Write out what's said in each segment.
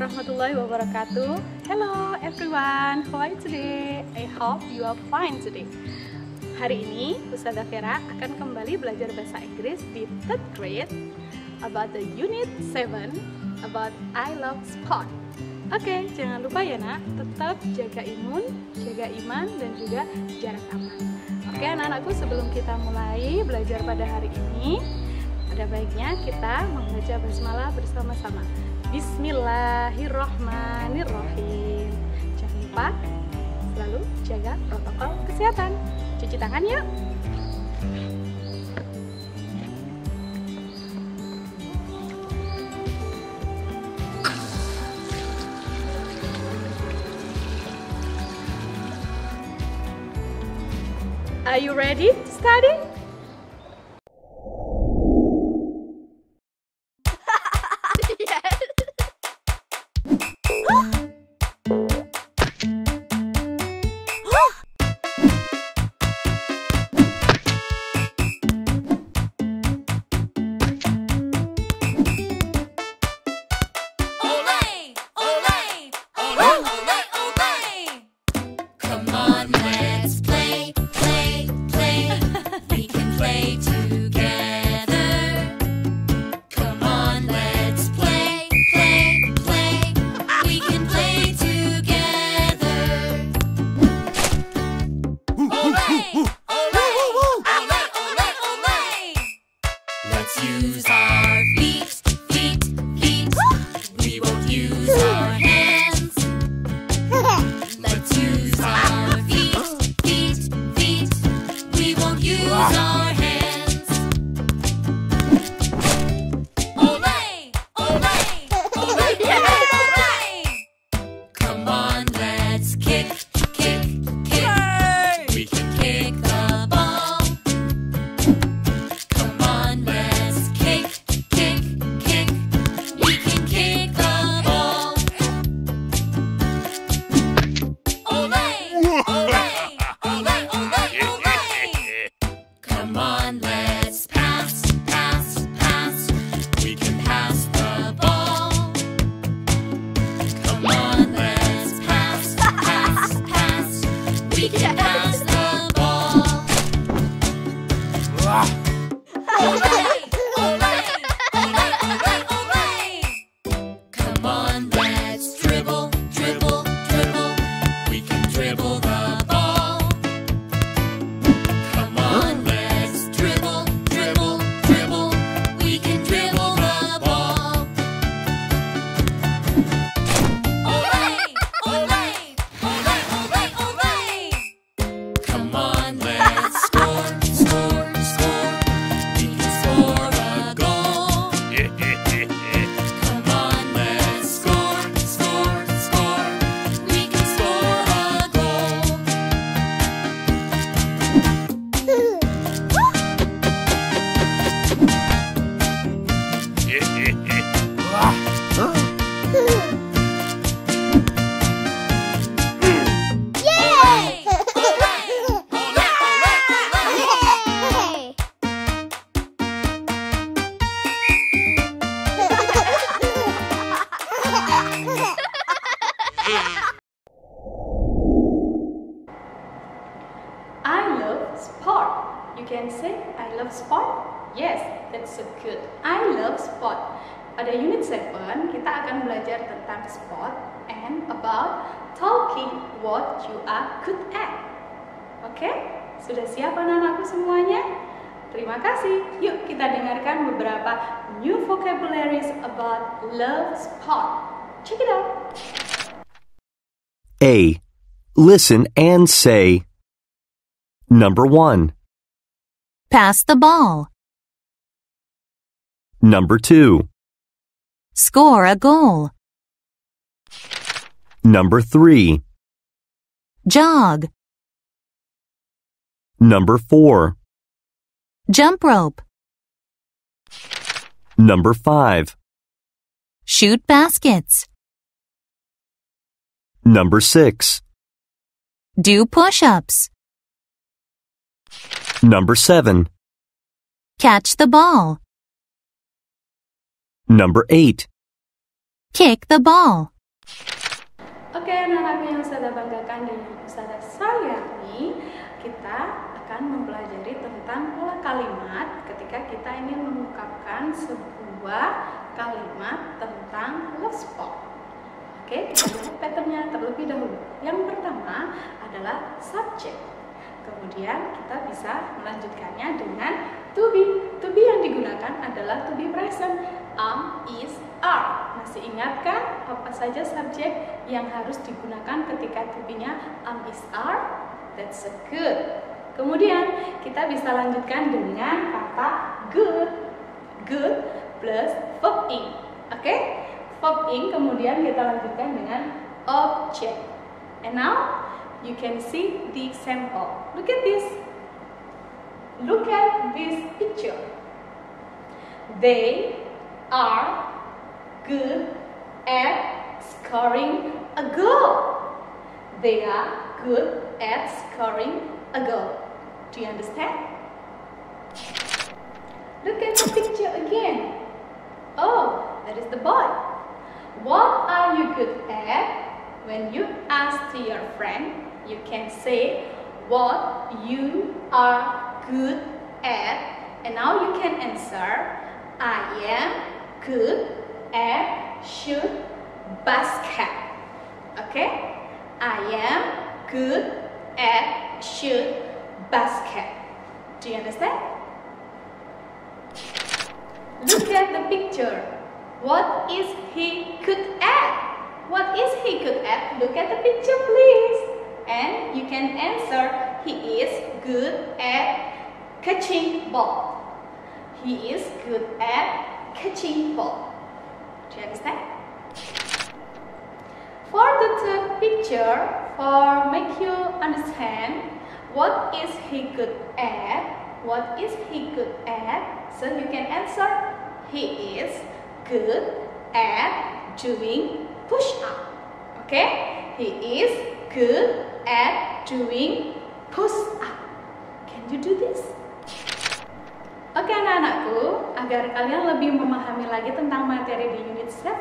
warahmatullahi wabarakatuh. Hello everyone, how are you today? I hope you are fine today. Hari ini Ustazah Vera akan kembali belajar bahasa Inggris di third grade about the unit 7 about I love sport. Oke, jangan lupa ya nak, tetap jaga imun, jaga iman, dan juga jarak aman. Oke anak-anakku sebelum kita mulai belajar pada hari ini, ada baiknya kita membaca basmalah bersama-sama. Bismillahirrohmanirrohim. Jangan lupa selalu jaga protokol kesehatan. Cuci tangan yuk. Are you ready to study? That's so good. I love sport. Pada unit 7 kita akan belajar tentang sport and about talking what you are good at. Oke? Sudah siap anak-anakku semuanya? Terima kasih. Yuk kita dengarkan beberapa new vocabularies about love sport. Check it out. A. Listen and say. Number 1. Pass the ball. Number 2. Score a goal. Number 3. Jog. Number 4. Jump rope. Number 5. Shoot baskets. Number 6. Do push ups. Number 7. Catch the ball. Number 8. Kick the ball. Oke, anak-anak yang saya banggakan dan saya sayangi, kita akan mempelajari tentang pola kalimat ketika kita ingin mengungkapkan sebuah kalimat tentang love spot. Oke, kita lihat patternnya terlebih dahulu. Yang pertama adalah subject. Kemudian kita bisa melanjutkannya dengan to be. To be yang digunakan adalah to be present. Am, is, are. Masih ingat kan apa saja subjek yang harus digunakan ketika to be-nya am, is, are? That's a good. Kemudian kita bisa lanjutkan dengan kata good. Good plus verb ing. Oke? Verb ing kemudian kita lanjutkan dengan object. And now you can see the example. Look at this. Look at this picture. They are good at scoring a goal. They are good at scoring a goal. Do you understand? Look at the picture again. Oh, that is the boy. What are you good at? When you ask to your friend, you can say what you are good at. And now you can answer, I am good at shoot basket. Okay? I am good at shoot basket. Do you understand? Look at the picture. What is he good at? What is he good at? Look at the picture, please. And you can answer, he is good at catching ball. He is good at catching ball. Do you understand? For the third picture, for make you understand what is he good at, what is he good at, so you can answer he is good at doing push up. Okay? He is good at doing push up. Can you do this? Oke anak-anakku, agar kalian lebih memahami lagi tentang materi di unit 7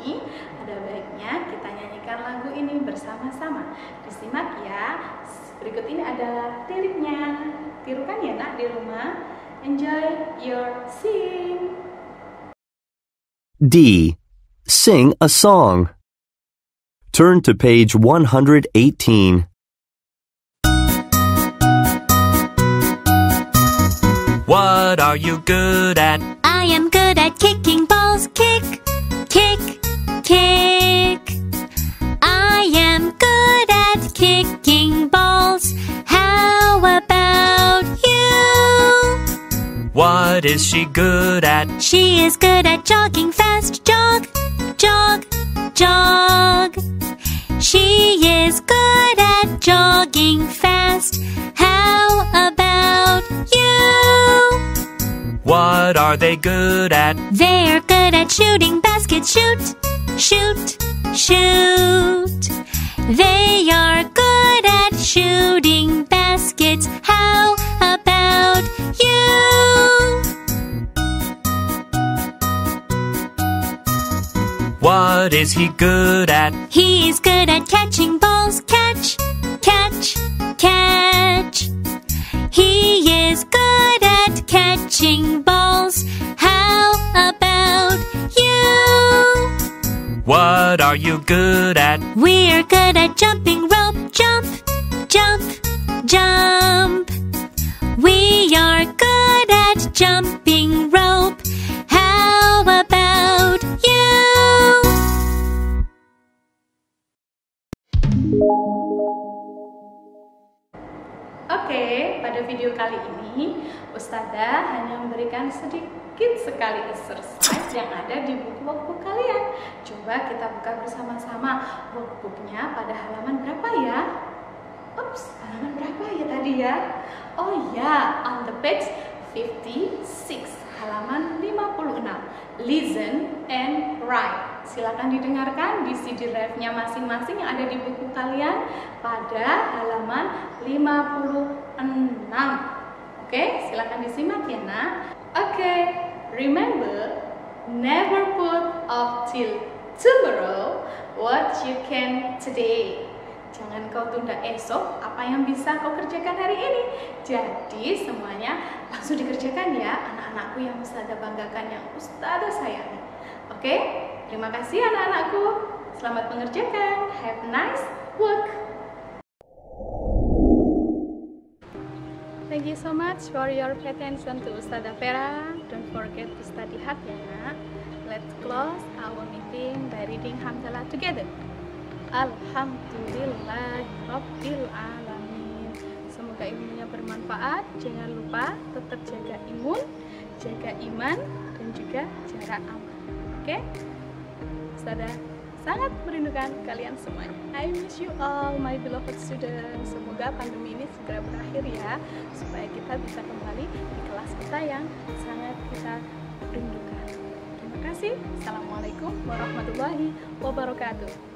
ini, ada baiknya kita nyanyikan lagu ini bersama-sama. Disimak ya. Berikut ini adalah liriknya. Tirukan ya nak di rumah. Enjoy your sing. D. Sing a song. Turn to page 118. What are you good at? I am good at kicking balls. Kick, kick, kick. I am good at kicking balls. How about you? What is she good at? She is good at jogging fast. Jog, jog, jog. She is good at jogging fast. What are they good at? They're good at shooting baskets. Shoot, shoot, shoot. They are good at shooting baskets. How about you? What is he good at? He's good at catching balls. Catch, catch, catch. He is good at catching balls. What are you good at? We're good at jumping rope. Jump, jump, jump. We are good at jumping rope. How about you? Oke, pada video kali ini Ustazah hanya memberikan sedikit sekali exercise yang ada di buku workbook kalian. Coba kita buka bersama-sama workbooknya pada halaman berapa ya? Ups, halaman berapa ya tadi ya? Oh ya, on the page 56, halaman 56. Listen and write. Silakan didengarkan di CD drive-nya masing-masing yang ada di buku kalian pada halaman 56. Oke, silakan disimak ya nak. Oke, remember never put off till tomorrow what you can today. Jangan kau tunda esok apa yang bisa kau kerjakan hari ini. Jadi semuanya langsung dikerjakan ya anak-anakku yang Ustazah banggakan yang Ustazah sayangi. Oke, terima kasih anak-anakku. Selamat mengerjakan. Have nice work. Thank you so much for your attention to Ustazah Vera. Don't forget to study hard ya. Let's close our meeting by reading Hamdalah together. Alhamdulillah Rabbil Alamin Semoga ilmunya bermanfaat Jangan lupa tetap jaga imun Jaga iman Dan juga jarak aman Oke Ustazah sangat merindukan kalian semuanya I miss you all my beloved students. Semoga pandemi ini segera berakhir ya Supaya kita bisa kembali di kelas kita yang sangat kita rindukan. Terima kasih. Assalamualaikum warahmatullahi wabarakatuh